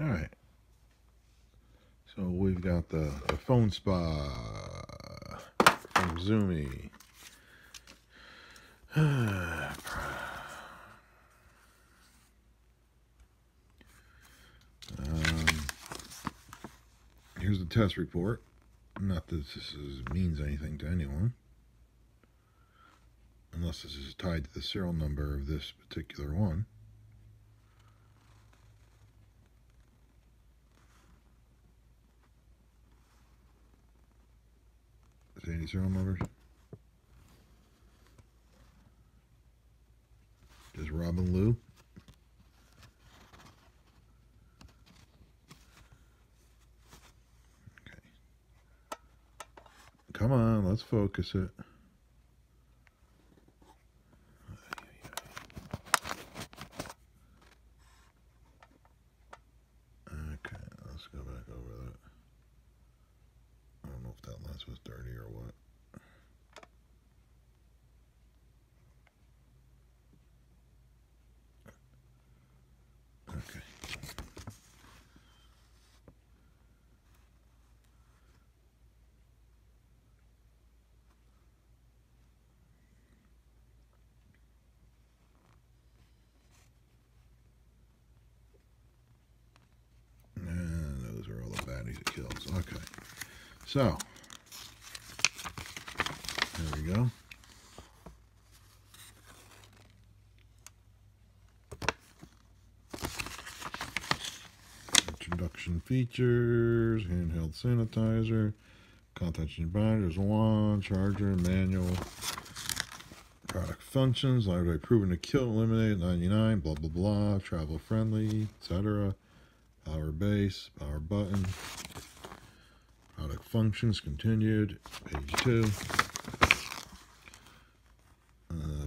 All right. So we've got the, the PhoneSpa from Tzumi. um, here's the test report. Not that this is, means anything to anyone. Unless this is tied to the serial number of this particular one. Any serial numbers? Just Robin Lou. Okay. Come on, let's focus it. Okay, let's go back over that. I don't know if that lens dirty or what. Okay. And those are all the baddies it kills. Okay. So, we go. Introduction features, handheld sanitizer, and binders, wand, charger, manual, product functions, library proven to kill, eliminate, 99, blah, blah, blah, travel friendly, etc. Power base, power button, product functions, continued, page two. Uh,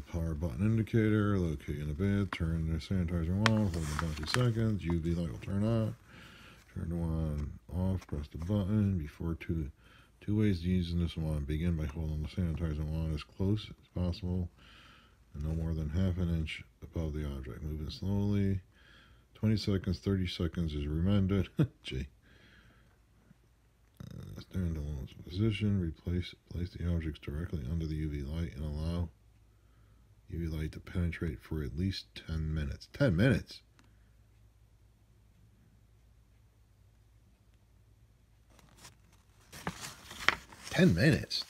button indicator, locate in the bed, turn the sanitizer on, hold it about two seconds, UV light will turn on, turn wand off, press the button, before two, two ways to using this one, begin by holding the sanitizer wand as close as possible, and no more than half an inch above the object, moving slowly, 20 seconds, 30 seconds is recommended, gee. Uh, stand alone position, replace, place the objects directly under the UV light and allow UV light to penetrate for at least 10 minutes. 10 minutes? Ten minutes.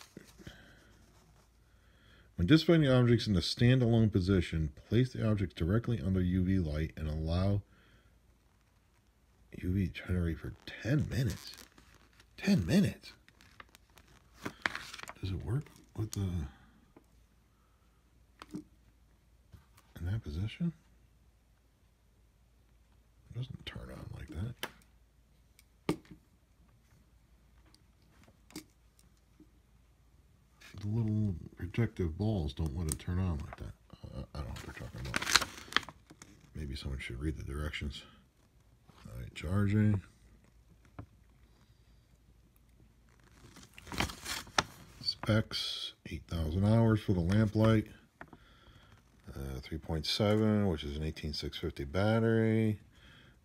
When displaying objects in a standalone position, place the objects directly under UV light and allow UV generate for 10 minutes. 10 minutes? Does it work with the in that position? It doesn't turn on like that. The little protective balls don't let it turn on like that. I don't know what they're talking about. Maybe someone should read the directions. All right, charging. Specs 8,000 hours for the lamplight. Uh, 3.7, which is an 18650 battery.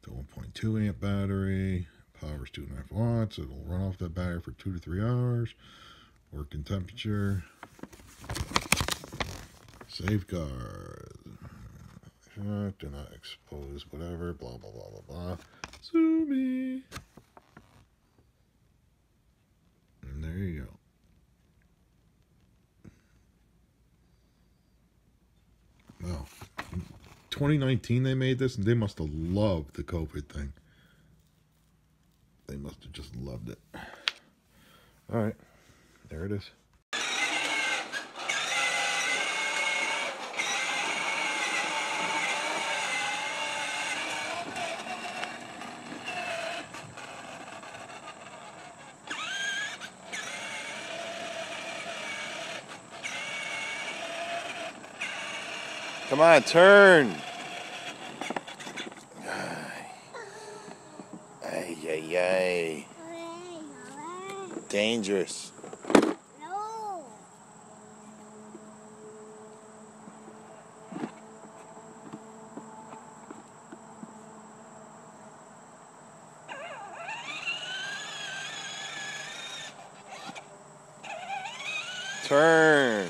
The 1.2 amp battery. Power's 2.5 watts. It'll run off that battery for two to three hours. Working temperature. Safeguard. Do not expose whatever. Blah, blah, blah, blah, blah. Tzumi. And there you go. Wow. 2019 they made this and they must have loved the COVID thing. They must have just loved it. All right. There it is. Come on, turn. Yay. Dangerous. No. Turn.